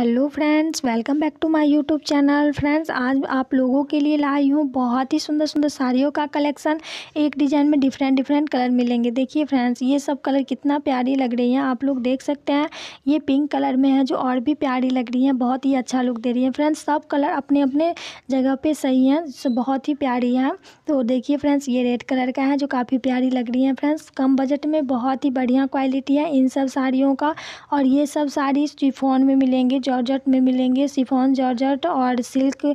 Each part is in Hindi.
Hello friends welcome back to my YouTube channel friends आज आप लोगों के लिए लाई हूँ बहुत ही सुंदर सुंदर साड़ियों का कलेक्शन एक डिज़ाइन में डिफरेंट डिफरेंट कलर मिलेंगे। देखिए फ्रेंड्स ये सब कलर कितना प्यारी लग रही हैं। आप लोग देख सकते हैं, ये पिंक कलर में है जो और भी प्यारी लग रही हैं। बहुत ही अच्छा लुक दे रही है। फ्रेंड्स सब कलर अपने अपने जगह पर सही हैं बहुत ही प्यारी है। तो देखिए फ्रेंड्स ये रेड कलर का है जो काफ़ी प्यारी लग रही है। फ्रेंड्स कम बजट में बहुत ही बढ़िया क्वालिटी है इन सब साड़ियों का। और ये सब साड़ी स्टिफोन में मिलेंगे जॉर्जट में मिलेंगे, सिफोन जॉर्जट और silk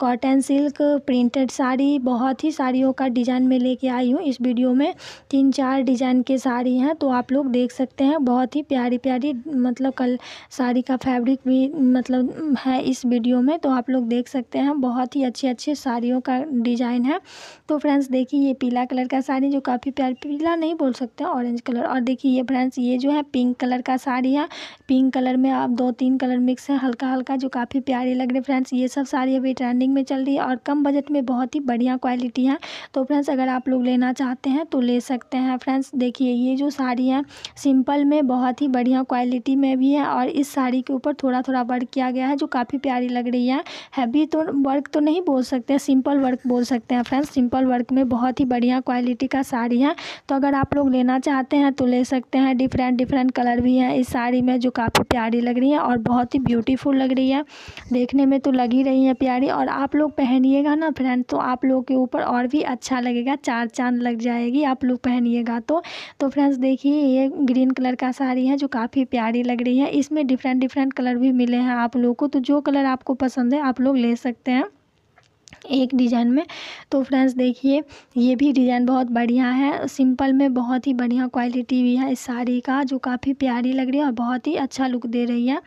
cotton silk, printed sari. बहुत ही साड़ियों का डिज़ाइन में लेके आई हूँ इस वीडियो में। तीन चार डिज़ाइन के साड़ी हैं तो आप लोग देख सकते हैं। बहुत ही प्यारी प्यारी मतलब कल साड़ी का फैब्रिक भी मतलब है इस वीडियो में तो आप लोग देख सकते हैं। बहुत ही अच्छे अच्छे साड़ियों का डिज़ाइन है। तो फ्रेंड्स, देखिए ये पीला कलर का साड़ी, जो काफ़ी प्यार, पीला नहीं बोल सकते, ऑरेंज कलर। और देखिए ये फ्रेंड्स, ये जो है पिंक कलर का साड़ी है। पिंक कलर में आप दो तीन कलर कलर मिक्स है हल्का हल्का जो काफ़ी प्यारे लग रही फ्रेंड्स ये सब साड़ी अभी ट्रेंडिंग में चल रही है और कम बजट में बहुत ही बढ़िया क्वालिटी है। तो फ्रेंड्स अगर आप लोग लेना चाहते हैं तो ले सकते हैं फ्रेंड्स देखिए, ये जो साड़ी है सिंपल में बहुत ही बढ़िया क्वालिटी में भी है और इस साड़ी के ऊपर थोड़ा थोड़ा वर्क किया गया है जो काफ़ी प्यारी लग रही है। हैवी तो वर्क तो नहीं बोल सकते हैं सिंपल वर्क बोल सकते हैं फ्रेंड्स सिंपल वर्क में बहुत ही बढ़िया क्वालिटी का साड़ी है। तो अगर आप लोग लेना चाहते हैं तो ले सकते हैं। डिफरेंट डिफरेंट कलर भी हैं इस साड़ी में जो काफ़ी प्यारी लग रही है और बहुत बहुत ही ब्यूटीफुल लग रही है। देखने में तो लग ही रही है प्यारी और आप लोग पहनिएगा ना फ्रेंड तो आप लोग के ऊपर और भी अच्छा लगेगा। चार चाँद लग जाएगी, आप लोग पहनिएगा तो। तो फ्रेंड्स देखिए, ये ग्रीन कलर का साड़ी है जो काफ़ी प्यारी लग रही है। इसमें डिफरेंट डिफरेंट कलर भी मिले हैं आप लोग को तो जो कलर आपको पसंद है आप लोग ले सकते हैं। एक डिज़ाइन में। तो फ्रेंड्स देखिए, ये भी डिज़ाइन बहुत बढ़िया है। सिंपल में बहुत ही बढ़िया क्वालिटी भी है इस साड़ी का, जो काफ़ी प्यारी लग रही है और बहुत ही अच्छा लुक दे रही है।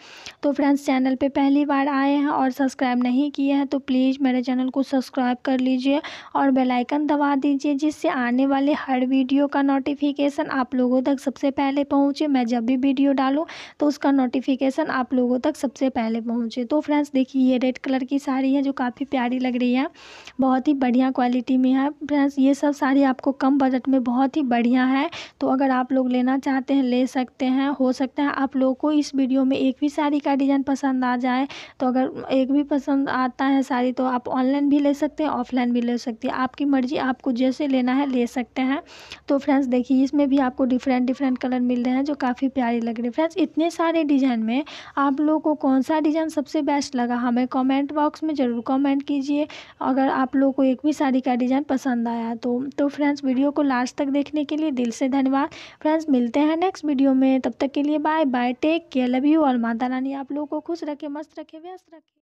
तो फ्रेंड्स चैनल पे पहली बार आए हैं और सब्सक्राइब नहीं किए हैं तो प्लीज़ मेरे चैनल को सब्सक्राइब कर लीजिए और बेलाइकन दबा दीजिए, जिससे आने वाले हर वीडियो का नोटिफिकेशन आप लोगों तक सबसे पहले पहुँचे। मैं जब भी वीडियो डालूँ तो उसका नोटिफिकेशन आप लोगों तक सबसे पहले पहुँचे। तो फ्रेंड्स देखिए, ये रेड कलर की साड़ी है, जो काफ़ी प्यारी लग रही है बहुत ही बढ़िया क्वालिटी में है। फ्रेंड्स ये सब साड़ी आपको कम बजट में बहुत ही बढ़िया है। तो अगर आप लोग लेना चाहते हैं, ले सकते हैं, हो सकता है आप लोगों को इस वीडियो में एक भी साड़ी का डिज़ाइन पसंद आ जाए। तो अगर एक भी पसंद आता है साड़ी तो आप ऑनलाइन भी ले सकते हैं ऑफलाइन भी ले सकते हैं। आपकी मर्ज़ी, आपको जैसे लेना है ले सकते हैं। तो फ्रेंड्स देखिए, इसमें भी आपको डिफरेंट डिफरेंट कलर मिल रहे हैं, जो काफ़ी प्यारी लग रही है। फ्रेंड्स इतने सारे डिज़ाइन में आप लोगों को कौन सा डिज़ाइन सबसे बेस्ट लगा, हमें कमेंट बॉक्स में ज़रूर कमेंट कीजिए। अगर आप लोगों को एक भी साड़ी का डिज़ाइन पसंद आया तो तो फ्रेंड्स, वीडियो को लास्ट तक देखने के लिए दिल से धन्यवाद। फ्रेंड्स, मिलते हैं नेक्स्ट वीडियो में। तब तक के लिए bye bye take care love you और माता रानी आप लोगों को खुश रखे, मस्त रखे, व्यस्त रखे।